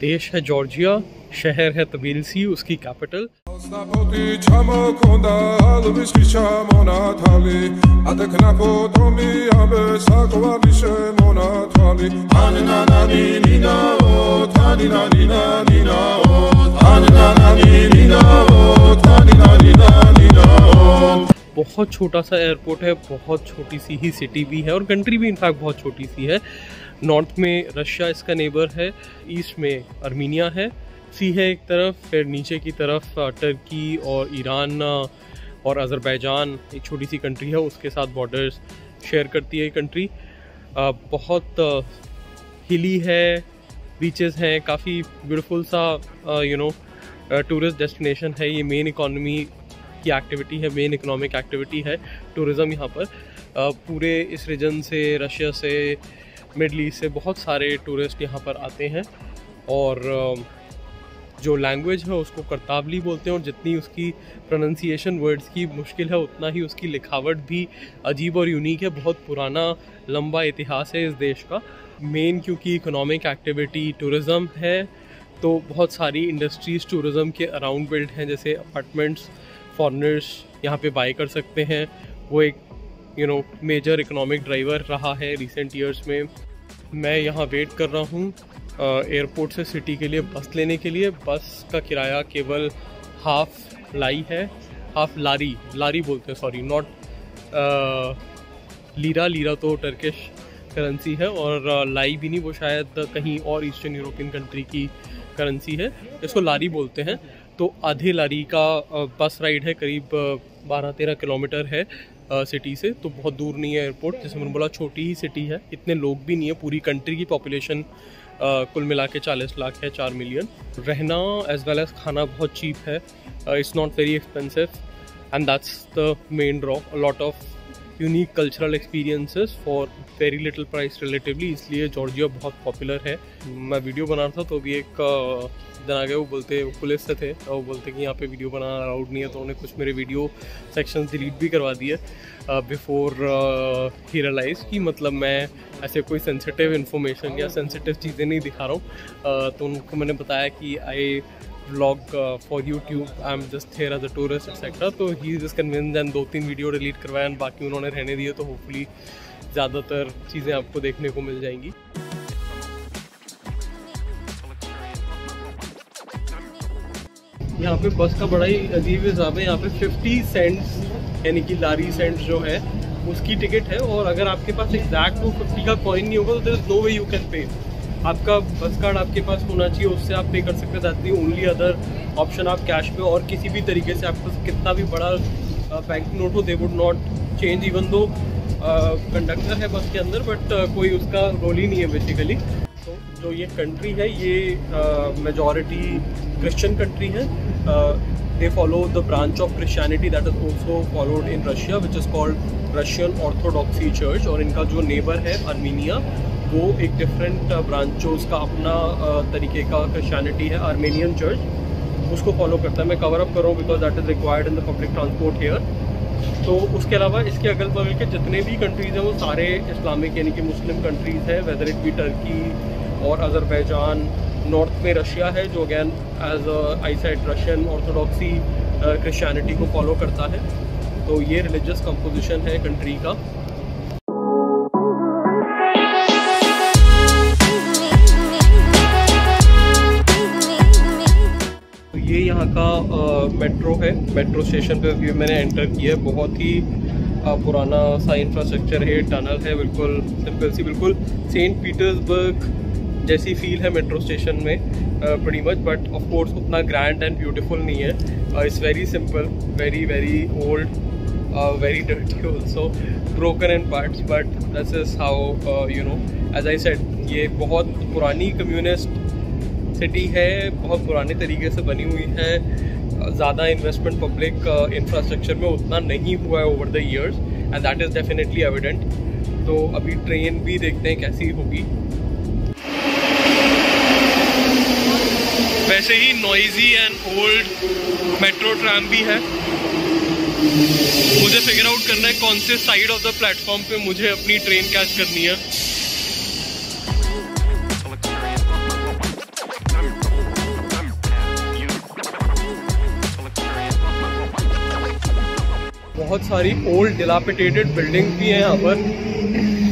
देश है जॉर्जिया शहर है तबिलसी उसकी कैपिटल। बहुत छोटा सा एयरपोर्ट है बहुत छोटी सी ही सिटी भी है और कंट्री भी इनफैक्ट बहुत छोटी सी है। नॉर्थ में रशिया इसका नेबर है, ईस्ट में अर्मीनिया है। सी है एक तरफ़, फिर नीचे की तरफ़ टर्की और ईरान और अज़रबैजान, एक छोटी सी कंट्री है, उसके साथ बॉर्डर्स शेयर करती है कंट्री बहुत हिली है बीचेस हैं, काफ़ी ब्यूटीफुल सा यू नो टूरिस्ट डेस्टिनेशन है ये। मेन इकोनॉमी की एक्टिविटी है मेन इकोनॉमिक एक्टिविटी है टूरिज़म यहाँ पर। पूरे इस रीजन से, रशिया से मिडल ईस्ट से बहुत सारे टूरिस्ट यहाँ पर आते हैं और जो लैंग्वेज है उसको करतावली बोलते हैं और जितनी उसकी प्रोनंसिएशन वर्ड्स की मुश्किल है, उतना ही उसकी लिखावट भी अजीब और यूनिक है। बहुत पुराना, लंबा इतिहास है इस देश का। मेन क्योंकि इकोनॉमिक एक्टिविटी टूरिज़म है तो बहुत सारी इंडस्ट्रीज़ टूरिज़म के अराउंड बिल्ड हैं, जैसे अपार्टमेंट्स फॉरनर्स यहाँ पे बाई कर सकते हैं। वो एक you know major economic driver रहा है रिसेंट ईयर्स में। मैं यहाँ वेट कर रहा हूँ एयरपोर्ट से सिटी के लिए बस लेने के लिए। बस का किराया केवल हाफ़ लाई है हाफ़ लारी लारी बोलते हैं सॉरी नॉट लीरा लीरा तो टर्किश करेंसी है और लाई भी नहीं, वो शायद कहीं और ईस्टर्न यूरोपियन कंट्री की करेंसी है। इसको लारी बोलते हैं। तो आधे लारी का बस राइड है, करीब बारह तेरह किलोमीटर है। सिटी से तो बहुत दूर नहीं है एयरपोर्ट जैसे मैंने बोला छोटी ही सिटी है। इतने लोग भी नहीं है, पूरी कंट्री की पॉपुलेशन कुल मिला के चालीस लाख है, चार मिलियन रहना एज वेल एज खाना बहुत चीप है। It's not very expensive and that's the main draw lot of unique cultural experiences for very little price relatively इसलिए जॉर्जिया बहुत पॉपुलर है। मैं वीडियो बना रहा था तो अभी एक दिन आ गया, वो बोलते पुलिस से थे तो वो बोलते कि यहाँ पे वीडियो बनाना अलाउड नहीं है तो उन्होंने कुछ मेरे वीडियो सेक्शन डिलीट भी करवा दिए बिफोर ही रियलाइज़ कि मतलब मैं ऐसे कोई सेंसिटिव इन्फॉर्मेशन या सेंसिटिव चीज़ें नहीं दिखा रहा हूँ। तो उनको मैंने बताया कि I vlog for YouTube I am just here as a tourist etcetera तो ही इज़ कन्विंस एंड दो तीन वीडियो डिलीट करवाए एंड बाकी उन्होंने रहने दिए तो होपफुली ज़्यादातर चीज़ें आपको देखने को मिल जाएँगी। यहाँ पे बस का बड़ा ही अजीब हिसाब है। यहाँ पे 50 सेंट्स यानी कि लारी सेंट्स जो है, उसकी टिकट है। और अगर आपके पास एग्जैक्ट वो फिफ्टी का कॉइन नहीं होगा तो there is no way you can pay आपका बस कार्ड आपके पास होना चाहिए उससे आप पे कर सकते that the only other option आप कैश पे और किसी भी तरीके से आपके पास कितना भी बड़ा बैंक नोट हो they would not change even though conductor है बस के अंदर बट uh, कोई उसका रोल ही नहीं है बेसिकली तो जो ये कंट्री है ये मेजॉरिटी क्रिश्चियन कंट्री है. They follow the branch of Christianity that is also followed in Russia which is called Russian orthodoxy church और इनका जो नेबर है अर्मीनिया वो एक डिफरेंट ब्रांच जो उसका अपना तरीके का क्रिश्चियनिटी है आर्मेनियन चर्च उसको फॉलो करता है। मैं कवर अप कर because that is required in the public transport here तो उसके अलावा इसके अगल बगल के जितने भी कंट्रीज़ हैं, वो सारे इस्लामिक यानी कि मुस्लिम कंट्रीज़ हैं वेदर इट बी टर्की और अज़रबैजान नॉर्थ में रशिया है, जो again as I said Russian orthodoxy Christianity को फॉलो करता है। तो ये रिलीजियस कंपोजिशन है कंट्री का। यहाँ का मेट्रो है। मेट्रो स्टेशन पे अभी मैंने एंटर किया है। बहुत ही पुराना सा इंफ्रास्ट्रक्चर है। टनल है बिल्कुल सिंपल सी बिल्कुल। सेंट पीटर्सबर्ग जैसी फील है मेट्रो स्टेशन में बड़ी मच बट ऑफ़ कोर्स उतना ग्रैंड एंड ब्यूटीफुल नहीं है। It's very simple very very old very dirty also broken and parts but this is how you know as I said ये बहुत पुरानी communist city है, बहुत पुराने तरीके से बनी हुई है। ज़्यादा इन्वेस्टमेंट पब्लिक इंफ्रास्ट्रक्चर में उतना नहीं हुआ है over the years and that is definitely evident तो अभी ट्रेन भी देखते हैं कैसी होगी। वैसे ही noisy and old metro tram भी है। मुझे फिगर आउट करना है कौन से साइड ऑफ़ द प्लेटफॉर्म पे मुझे अपनी ट्रेन कैच करनी है। बहुत सारी ओल्ड डिलापिटेटेड बिल्डिंग भी हैं यहाँ पर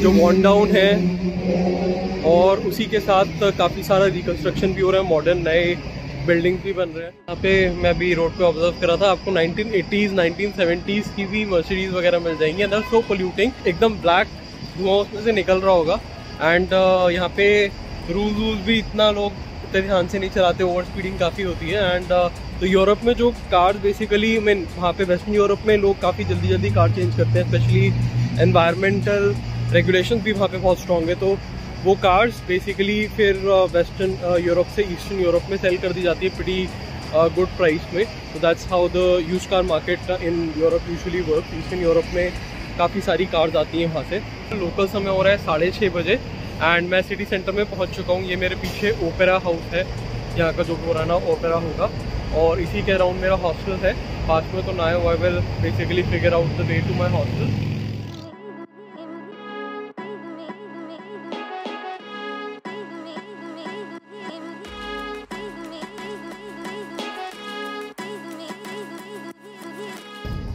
जो वॉन डाउन है। और उसी के साथ काफ़ी सारा रिकन्स्ट्रक्शन भी हो रहा है मॉडर्न नए बिल्डिंग भी बन रहे हैं। यहाँ पे मैं भी रोड पे ऑब्ज़र्व कर रहा था आपको 1980s 1970s की भी मर्सिडीज वगैरह मिल जाएँगी। अंदर सो पोल्यूटिंग एकदम ब्लैक धुआँ उसमें से निकल रहा होगा। एंड uh, यहाँ पे रूल रूल भी इतना लोग इतने ध्यान से नहीं चलाते ओवर स्पीडिंग काफ़ी होती है। एंड uh, तो यूरोप में जो कार बेसिकली मीन वहाँ पे वेस्टर्न यूरोप में लोग काफ़ी जल्दी जल्दी कार चेंज करते हैं स्पेशली एनवायरमेंटल रेगुलेशन भी वहाँ पे बहुत स्ट्रॉन्ग है। तो वो कार्स बेसिकली फिर वेस्टर्न uh, यूरोप uh, से ईस्टर्न यूरोप में सेल कर दी जाती है प्रीटी गुड प्राइस में। तो that's how the use car market in Europe usually work eastern Europe में काफ़ी सारी कार्स आती हैं वहाँ से। लोकल समय हो रहा है साढ़े छः बजे एंड मैं सिटी सेंटर में पहुँच चुका हूँ। ये मेरे पीछे ओपेरा हाउस है यहाँ का जो पुराना ओपेरा होगा। और इसी के अराउंड मेरा हॉस्टल है। पास में तो ना I will basically figure out the way to my hostel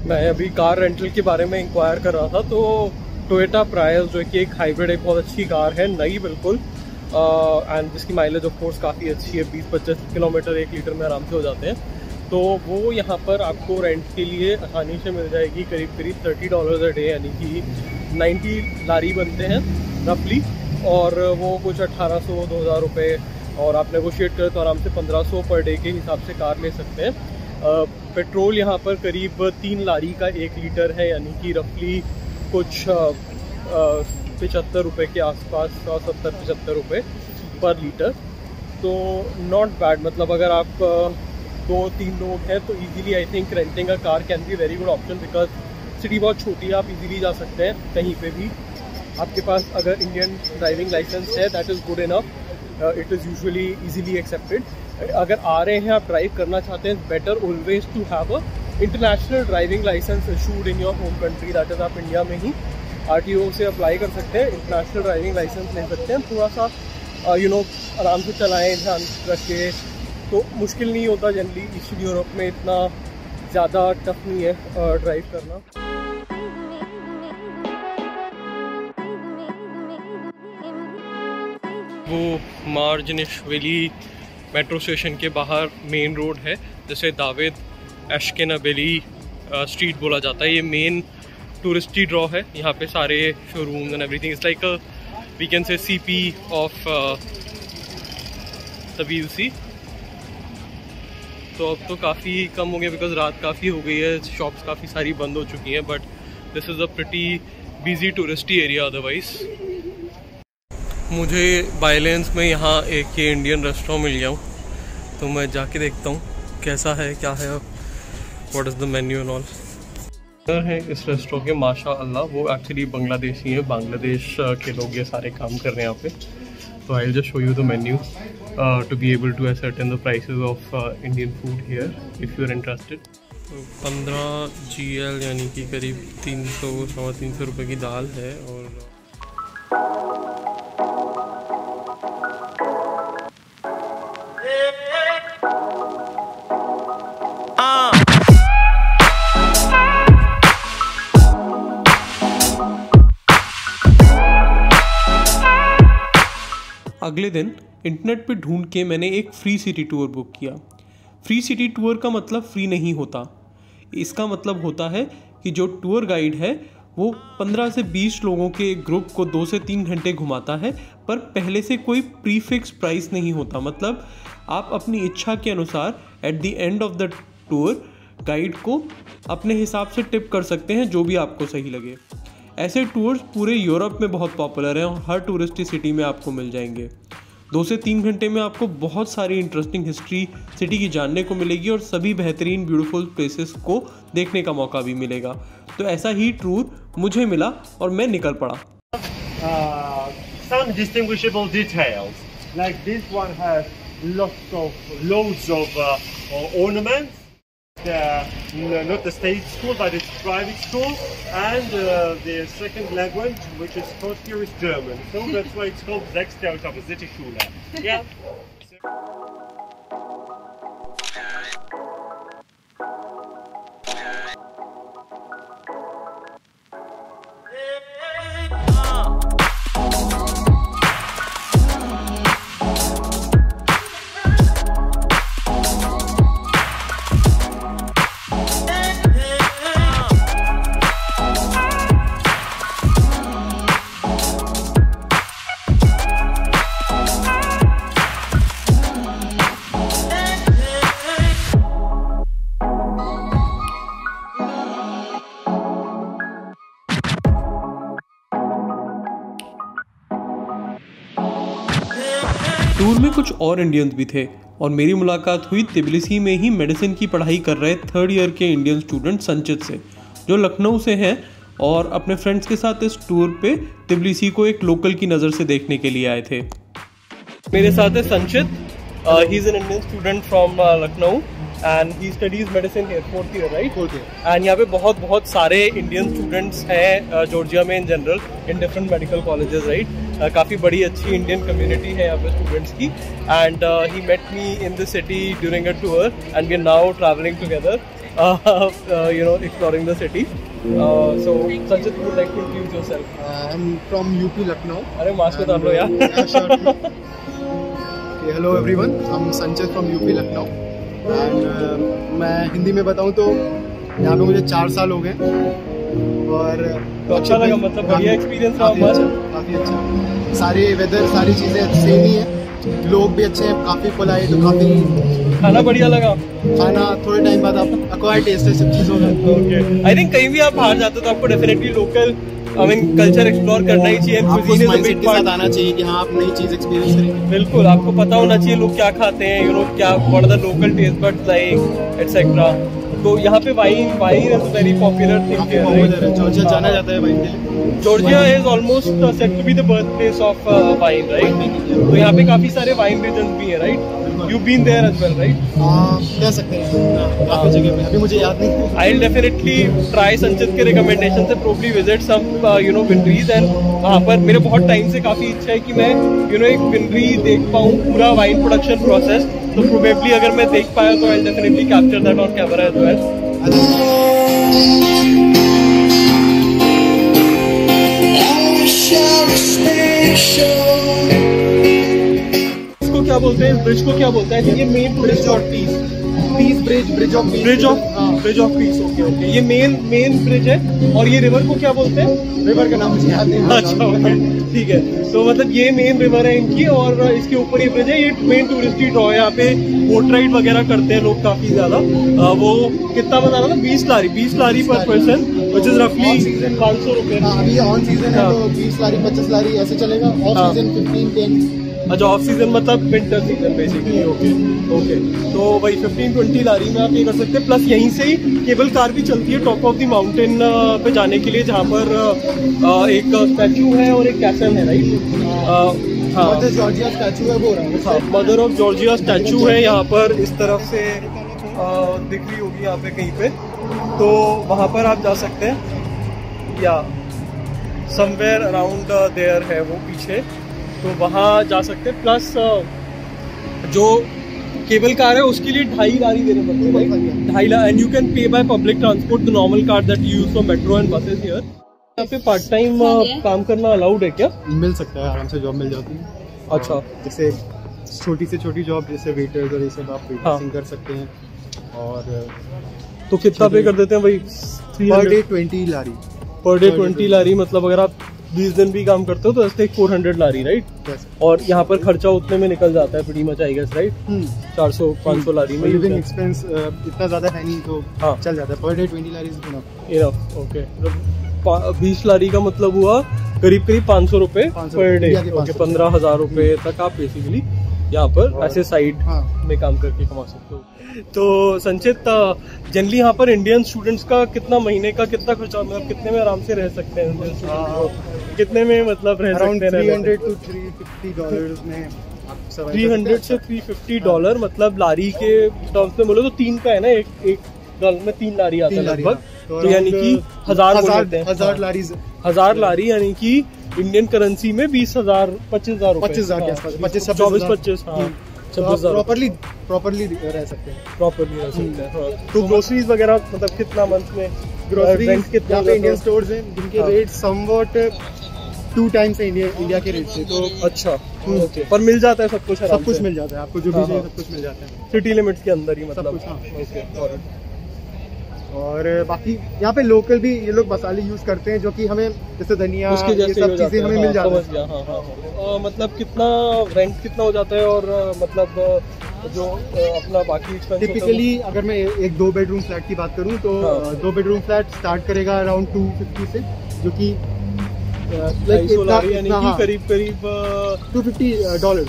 मैं अभी कार रेंटल के बारे में इंक्वायर कर रहा था तो टोयोटा प्रायस जो कि एक हाइब्रिड एक बहुत अच्छी कार है, नई बिल्कुल। एंड जिसकी माइलेज ऑफ़ कोर्स काफ़ी अच्छी है बीस पच्चीस किलोमीटर एक लीटर में आराम से हो जाते हैं। तो वो यहाँ पर आपको रेंट के लिए आसानी से मिल जाएगी करीब करीब थर्टी डॉलर अ डे यानी कि नाइन्टी लारी बनते हैं रफली और वो कुछ अट्ठारह सौ, दो हज़ार रुपये और आप नेगोशिएट करें तो आराम से पंद्रह सौ पर डे के हिसाब से कार ले सकते हैं। पेट्रोल यहाँ पर करीब तीन लारी का एक लीटर है, यानी कि रफली कुछ पचहत्तर रुपये के आसपास, सौ सत्तर, पचहत्तर रुपये पर लीटर। तो नॉट बैड मतलब अगर आप दो, तीन लोग हैं तो easily I think renting a car can be very good option because city बहुत छोटी है, आप इजीली जा सकते हैं कहीं पे भी। आपके पास अगर इंडियन ड्राइविंग लाइसेंस है that is good enough it is usually easily accepted अगर आ रहे हैं, आप ड्राइव करना चाहते हैं better always to have a international driving licence issued in your home country that is आप इंडिया में ही आरटीओ से अप्लाई कर सकते हैं इंटरनेशनल ड्राइविंग लाइसेंस ले सकते हैं। थोड़ा सा यू नो आराम से चलाएँ, ध्यान रख। के तो मुश्किल नहीं होता जनरली ईस्ट यूरोप में इतना ज़्यादा टफ नहीं है ड्राइव करना। वो मार्जनिशवेली मेट्रो स्टेशन के बाहर मेन रोड है, जैसे दावेद एशकिन अबेली स्ट्रीट बोला जाता है। ये मेन टूरिस्टी ड्रॉ है, यहाँ पे सारे showroom and everything it's like we can say see P of the sea तो अब तो काफ़ी कम हो गया बिकॉज़ रात काफ़ी हो गई है शॉप्स काफ़ी सारी बंद हो चुकी हैं but this is a pretty busy touristy area otherwise मुझे बाइलेंस में यहाँ एक ये इंडियन रेस्टोरेंट मिल गया हूँ तो मैं जाके देखता हूँ, कैसा है, क्या है what is the menu and all है इस रेस्टोरेंट के माशा अल्लाह वो एक्चुअली बांग्लादेशी हैं। बांग्लादेश के लोग ये सारे काम कर रहे हैं यहाँ पे। तो I just show you the menu to be able to ascertain the price of Indian food here if you are interested पंद्रह जी एल यानी कि करीब तीन सौ, सवा तीन सौ रुपये की दाल है और अगले दिन इंटरनेट पे ढूंढ के मैंने एक फ्री सिटी टूर बुक किया। फ्री सिटी टूर का मतलब फ्री नहीं होता। इसका मतलब होता है कि जो टूर गाइड है, वो 15 से 20 लोगों के ग्रुप को दो से तीन घंटे घुमाता है, पर पहले से कोई प्री फिक्स प्राइस नहीं होता। मतलब आप अपनी इच्छा के अनुसार at the end of the tour guide को अपने हिसाब से टिप कर सकते हैं, जो भी आपको सही लगे। ऐसे टूर्स पूरे यूरोप में बहुत पॉपुलर हैं और हर टूरिस्टी सिटी में आपको मिल जाएँगे। दो से तीन घंटे में आपको बहुत सारी इंटरेस्टिंग हिस्ट्री सिटी की जानने को मिलेगी और सभी बेहतरीन ब्यूटीफुल प्लेसेस को देखने का मौका भी मिलेगा। तो ऐसा ही टूर मुझे मिला और मैं निकल पड़ा। Uh, some lots of loads of uh, ornaments. Uh, not the state school, but it's private school, and uh, the second language, which is taught here, is German. So that's why it's called Sechstheldorfer City Schule. Yeah. कुछ और Indians भी थे और मेरी मुलाकात हुई Tbilisi में ही medicine की पढ़ाई कर रहे थर्ड ईयर के इंडियन स्टूडेंट संचित से, जो लखनऊ से हैं और अपने फ्रेंड्स के साथ इस टूर पे तिबलिसी को एक लोकल की नज़र से देखने के लिए आए थे। मेरे साथ है Sanchit. He is an Indian student from Lucknow. And he studies medicine here fourth year right year and यहाँ पे बहुत बहुत सारे इंडियन स्टूडेंट्स हैं जॉर्जिया में in general in different medical colleges right काफ़ी बड़ी अच्छी इंडियन कम्युनिटी है यहाँ पे स्टूडेंट्स की। And he met me in the city during a tour and we are now travelling together you know exploring the city. Uh, so Sanjit would like to introduce yourself? I am from UP Lucknow अरे mask उतार लो यार। Hello everyone I am Sanchit from UP Lucknow and मैं हिंदी में बताऊँ तो यहाँ पे मुझे चार साल हो गए। और तो अच्छा लगा, मतलब बढ़िया experience रहा, काफ़ी। अच्छा काफ़ी अच्छा। सारे वेदर सारी चीज़ें सेम ही है। लोग भी अच्छे हैं काफ़ी पोलाइट काफ़ी खाना बढ़िया लगा। खाना थोड़े टाइम बाद आप अक्वायर टेस्ट है सब चीज़ों का ओके आई थिंक कहीं भी आप बाहर जाते हो तो आपको definitely local I mean culture explore करना ही चाहिए. आना कि हाँ आप नई चीज़ एक्सपीरियंस करेंगे? बिल्कुल आपको पता होना चाहिए लोग क्या खाते हैं यू नो क्या what are the local taste but like etcetera तो यहाँ पे wine wine is very popular thing Georgia जाना जाता है वाइन के लिए। Georgia is almost set to be the birth place of wine right तो यहाँ पे काफ़ी सारे वाइन रीजन भी है right you been there as well right हाँ कह सकते हैं। काफ़ी जगह पे। अभी मुझे याद नहीं आई डेफिनेटली ट्राई संचित के रिकमेंडेशन से probably visit some you know wineries and वहाँ पर मेरे बहुत टाइम से काफ़ी इच्छा है कि मैं यू नो एक विनरी देख पाऊँ पूरा वाइन प्रोडक्शन प्रोसेस तो प्रोबेबली अगर मैं देख पाया तो I definitely capture that on camera as well इसको क्या बोलते हैं? ब्रिज को क्या बोलते हैं? ये मेन ब्रिज और peace peace bridge bridge of bridge of bridge of peace okay okay ये मेन मेन ब्रिज है. और ये रिवर को क्या बोलते हैं? रिवर का नाम मुझे याद नहीं अच्छा ओके ठीक है. तो मतलब ये मेन रिवर है इनकी और इसके ऊपर ये ब्रिज है. ये मेन टूरिस्टी ड्रॉ है. यहाँ पे बोट राइड वगैरह करते हैं लोग काफ़ी ज़्यादा. वो कितना बता रहा था? बीस लारी. बीस लारी पर पर्सन विच इज़ रफली पाँच सौ रुपये हाँ, अभी ऑन सीज़न है हाँ। तो 20 लारी 25 लारी ऐसे चलेगा. ऑफ़ हाँ। सीज़न 15 10 अच्छा ऑफ़ सीज़न मतलब winter season basically okay okay तो वही फिफ्टीन ट्वेंटी लारी में आप ये कर सकते हैं। प्लस यहीं से ही केबल कार भी चलती है टॉप ऑफ़ द माउंटेन पे जाने के लिए जहाँ पर एक स्टैचू है और एक कैसल है राइट हाँ। मदर जॉर्जिया स्टैचू है वो रहा हाँ। मदर ऑफ़ जॉर्जिया स्टैचू है यहाँ पर इस तरफ़ से दिख रही होगी यहाँ पे कहीं पे। तो वहाँ पर आप जा सकते हैं। या समवेयर अराउंड देयर है वो पीछे। तो वहाँ जा सकते हैं। प्लस जो केबल कार है उसके लिए ढाई लारी देने पड़ते हैं? ढाई ला and you can pay by public transport the normal car that use for metro and buses here यहाँ पे पार्ट टाइम काम करना अलाउड है क्या? मिल सकता है आराम से जॉब मिल जाती है। अच्छा। जैसे छोटी से छोटी जॉब जैसे वेटर और ये सब आप हाँ। कर सकते हैं। और तो कितना पे कर देते हैं भाई? पर डे 20 लारी। पर डे ट्वेंटी लारी मतलब अगर आप बीस दिन भी काम करते हो तो ऐसे फोर हंड्रेड ला रही राइट yes. और यहाँ पर खर्चा उतने में निकल जाता है pretty much I guess right चार सौ पाँच सौ लारी में लिविंग एक्सपेंस इतना ज़्यादा है नहीं तो हाँ। चल जाता है। Per day 20 lorry enough enough okay बीस लारी का मतलब हुआ करीब करीब पाँच सौ रुपये पर डे ओके पंद्रह हज़ार रुपये तक आप बेसिकली यहाँ पर ऐसे साइड हाँ। में काम करके कमा सकते हो। तो संचित जनरली यहाँ पर इंडियन स्टूडेंट्स का कितना महीने का कितना खर्चा मतलब कितने में आराम से रह सकते हैं Indian students कितने में मतलब रह सकते हैं 300 टू 350 डॉलर्स में थ्री हंड्रेड से थ्री फिफ्टी डॉलर मतलब लारी के टर्म्स में बोले तो तीन का है ना एक एक डॉलर में तीन लारी हैं। आता है लगभग। हाँ। तो यानी कि हज़ार हज़ार हैं। हज़ार हाँ। लारी हज़ार लारी यानी कि इंडियन करेंसी में बीस हज़ार पच्चीस हज़ार पच्चीस हज़ार के आसपास पच्चीस चौबीस पच्चीस हाँ हम्म। तो प्रॉपरली प्रॉपरली रह सकते हैं प्रॉपरली रह सकते हैं हाँ। तो ग्रोसरीज वगैरह मतलब कितना मंथ में ग्रोसरी रेंट कितना पे इंडियन स्टोर्स हैं जिनके। रेट समवॉट टू टाइम्स है इंडिया इंडिया के रेट से तो अच्छा हम्म। ओके पर मिल जाता है सब कुछ सब कुछ मिल जाता है आपको जो भी हाँ, चाहिए। सब कुछ मिल जाता है सिटी लिमिट्स के अंदर ही मतलब कुछ। ओके और बाकी यहाँ पे लोकल भी ये लोग मसाले यूज़ करते हैं जो कि हमें जैसे धनिया ये ही सब चीज़ें हमें हाँ, मिल जाती समझ है हाँ हाँ हाँ। मतलब कितना रेंट कितना हो जाता है और मतलब जो अपना बाकी है टिपिकली अगर मैं एक दो बेडरूम फ्लैट की बात करूँ तो हाँ। दो बेडरूम फ्लैट स्टार्ट करेगा अराउंड टू फिफ्टी से जो कि हाँ। करीब करीब two fifty dollar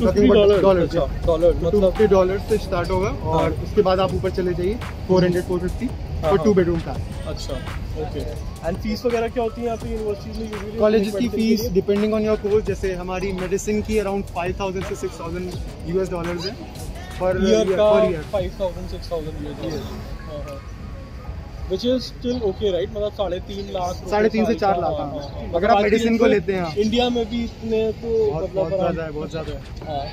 dollar dollar dollar two मतलब डॉलर से स्टार्ट होगा और हाँ। उसके बाद आप ऊपर चले जाइए फोर हंड्रेड फोर फिफ्टी और। टू बेडरूम फ्लैट अच्छा ओके एंड फ़ीस वगैरह क्या होती है यहाँ पे यूनिवर्सिटीज में यूजुअली की fees depending on your course जैसे हमारी मेडिसिन की अराउंड फाइव थाउज़ेंड से सिक्स थाउज़ेंड यूएस डॉलर्स है पर ईयर का year 5000 6000 US which is still okay right मतलब साढ़े तीन लाख साढ़े तीन से चार लाख, हाँ, हाँ। अगर आप आज के को लेते हैं। इंडिया में भी इतने तो बहुत मतलब ज़्यादा है बहुत ज़्यादा है। हाँ।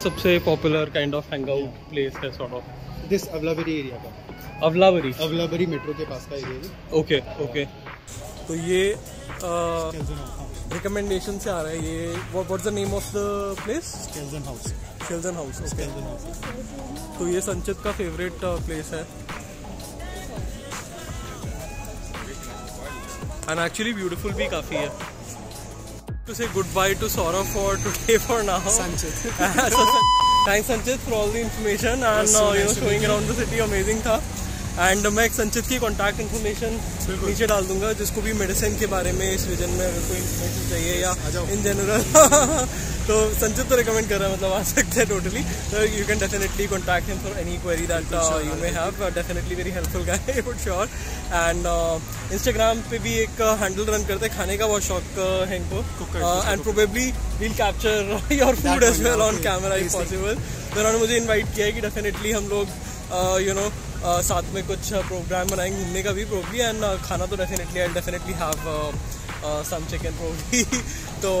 सबसे popular kind of hang out place है सॉर्ट ऑफ़ दिस अवलाबरी एरिया का। अवलावरी अवलाबरी मेट्रो के पास का एरिया है। ओके ओके तो ये रिकमेंडेशन से आ रहा है ये what's the name of the place केल्जन house house okay तो ये संचित का फेवरेट प्लेस है। एंड एक्चुअली ब्यूटीफुल भी काफ़ी है। To say goodbye to Saurabh for today for now Sanchit thanks Sanchit for all the information and you know showing around the city amazing था। And uh, मैं एक संचित की contact information नीचे डाल दूँगा जिसको भी मेडिसिन के बारे में इस रीजन में अगर कोई इन्फॉर्मेशन चाहिए या इन जनरल तो संचित तो रिकमेंड कर रहा है मतलब आ सकते हैं टोटली तो you can definitely contact him for any query that you may have definitely very helpful guy for sure and Instagram पे भी एक हैंडल रन करते हैं. खाने का बहुत शौक uh, है इनको. And probably will capture your food as well on camera if possible तो उन्होंने मुझे इनवाइट किया है कि डेफिनेटली हम लोग यू नो साथ में कुछ प्रोग्राम बनाएँगे घूमने का भी प्रोबली एंड खाना तो definitely I definitely have some chicken probably तो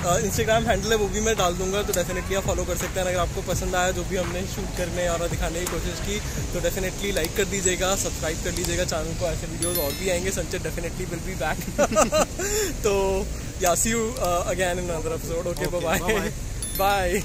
इंस्टाग्राम हैंडल है वो भी मैं डाल दूँगा तो डेफिनेटली आप फॉलो कर सकते हैं। अगर आपको पसंद आया जो भी हमने शूट करने और दिखाने की कोशिश की तो डेफिनेटली लाइक कर दीजिएगा सब्सक्राइब कर लीजिएगा चैनल को। ऐसे वीडियोस और भी आएँगे संचित डेफिनेटली विल बी बैक तो या see you again in another episode okay bye bye